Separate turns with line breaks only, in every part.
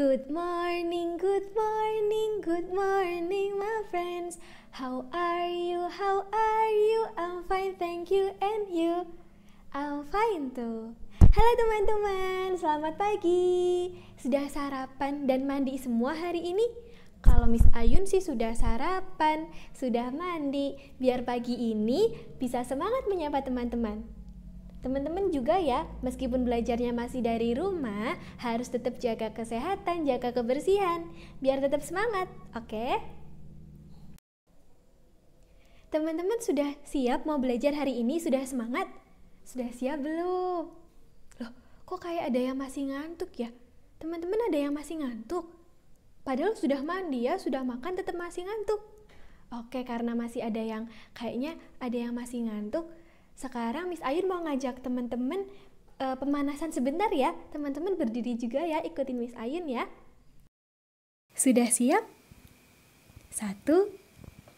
Good morning, good morning, good morning, my friends. How are you? How are you? I'm fine, thank you. And you? I'm fine too. Halo teman-teman, selamat pagi. Sudah sarapan dan mandi semua hari ini? Kalau Miss Ayun sih sudah sarapan, sudah mandi, biar pagi ini bisa semangat menyapa teman-teman. Teman-teman juga ya, meskipun belajarnya masih dari rumah, harus tetap jaga kesehatan, jaga kebersihan, biar tetap semangat, oke? Teman-teman sudah siap mau belajar hari ini? Sudah semangat? Sudah siap belum? Loh, kok kayak ada yang masih ngantuk ya? Teman-teman ada yang masih ngantuk? Padahal sudah mandi ya, sudah makan tetap masih ngantuk. Oke, karena masih ada yang kayaknya ada yang masih ngantuk, sekarang Miss Ayun mau ngajak teman-teman uh, pemanasan sebentar ya. Teman-teman berdiri juga ya, ikutin Miss Ayun ya. Sudah siap? Satu,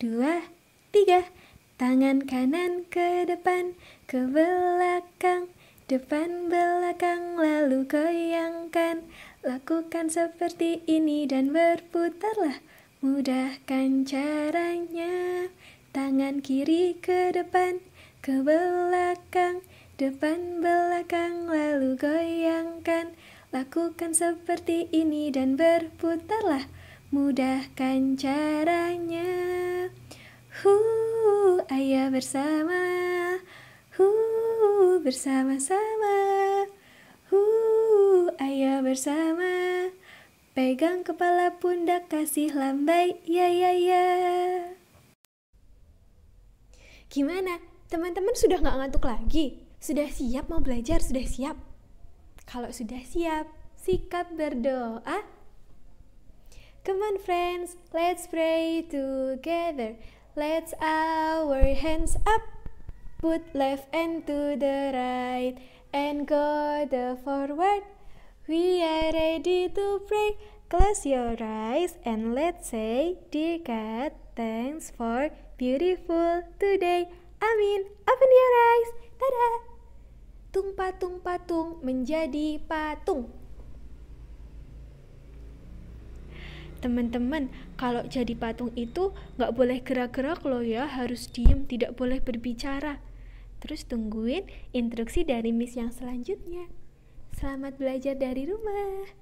dua, tiga. Tangan kanan ke depan, ke belakang, depan belakang lalu goyangkan. Lakukan seperti ini dan berputarlah. Mudahkan caranya. Tangan kiri ke depan, ke belakang, depan belakang, lalu goyangkan. Lakukan seperti ini dan berputarlah, mudahkan caranya. Hu, ayah bersama, hu, bersama-sama. Hu, ayah bersama. Pegang kepala pundak kasih lambai, ya ya ya. Gimana? Teman-teman sudah nggak ngantuk lagi? Sudah siap mau belajar? Sudah siap? Kalau sudah siap, sikap berdoa. Come on friends, let's pray together. Let's our hands up. Put left hand to the right and go the forward. We are ready to pray. Close your eyes and let's say, Dear God, thanks for beautiful today. Amin. Open your eyes. Tada. Tung patung patung menjadi patung. Teman-teman, kalau jadi patung itu nggak boleh gerak-gerak loh ya, harus diem, tidak boleh berbicara. Terus tungguin instruksi dari Miss yang selanjutnya. Selamat belajar dari rumah.